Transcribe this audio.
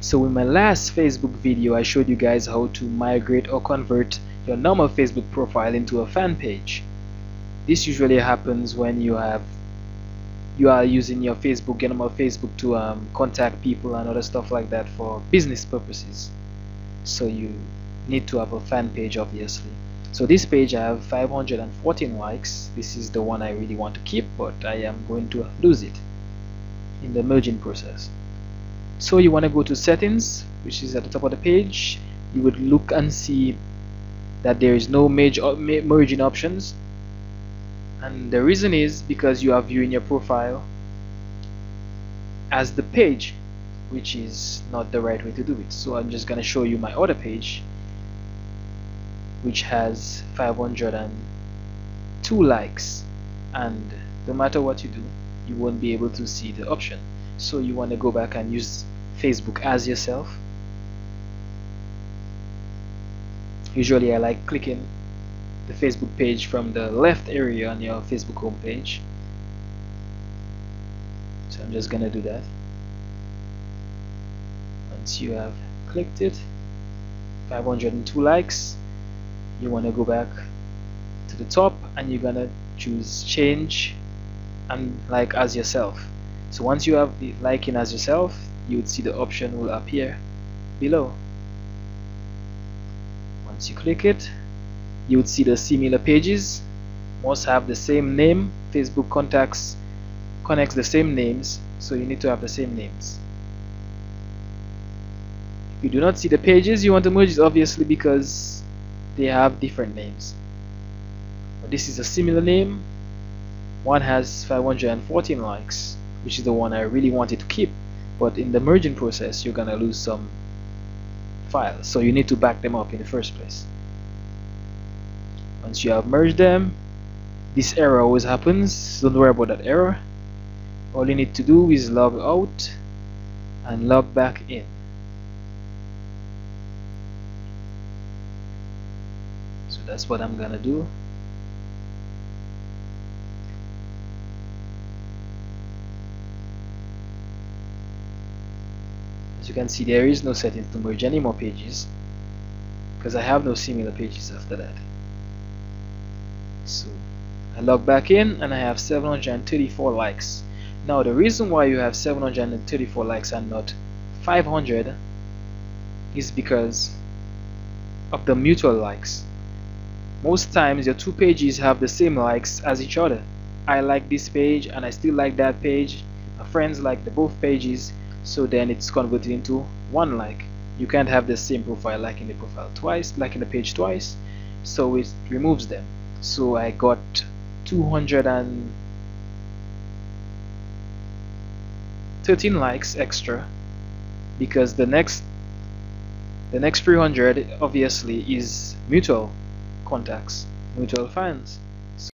So in my last Facebook video I showed you guys how to migrate or convert your normal Facebook profile into a fan page. This usually happens when you have you are using your Facebook, your normal Facebook to um, contact people and other stuff like that for business purposes. So you need to have a fan page obviously. So this page I have 514 likes. This is the one I really want to keep but I am going to lose it in the merging process so you want to go to settings which is at the top of the page you would look and see that there is no major uh, merging options. And the reason is because you are viewing your profile as the page which is not the right way to do it. So I'm just gonna show you my other page which has 502 likes. And no matter what you do you won't be able to see the option so you want to go back and use Facebook as yourself? Usually I like clicking the Facebook page from the left area on your Facebook homepage. So I'm just gonna do that. Once you have clicked it 502 likes you want to go back to the top and you're gonna choose change and like as yourself so once you have the liking as yourself you would see the option will appear below. Once you click it you would see the similar pages. Must have the same name. Facebook contacts connects the same names so you need to have the same names. If you do not see the pages you want to merge it obviously because they have different names. But this is a similar name. One has 514 likes which is the one I really wanted to keep. But in the merging process you're gonna lose some files. So you need to back them up in the first place. Once you have merged them this error always happens. Don't worry about that error. All you need to do is log out and log back in. So that's what I'm gonna do you can see there is no settings to merge any more pages because I have no similar pages after that. So I log back in and I have 734 likes. Now the reason why you have 734 likes and not 500 is because of the mutual likes. Most times your two pages have the same likes as each other. I like this page and I still like that page. My friends like the both pages so then it's converted into one like. You can't have the same profile like in the profile twice like in the page twice. So it removes them. So I got 213 likes extra because the next the next 300 obviously is mutual contacts mutual fans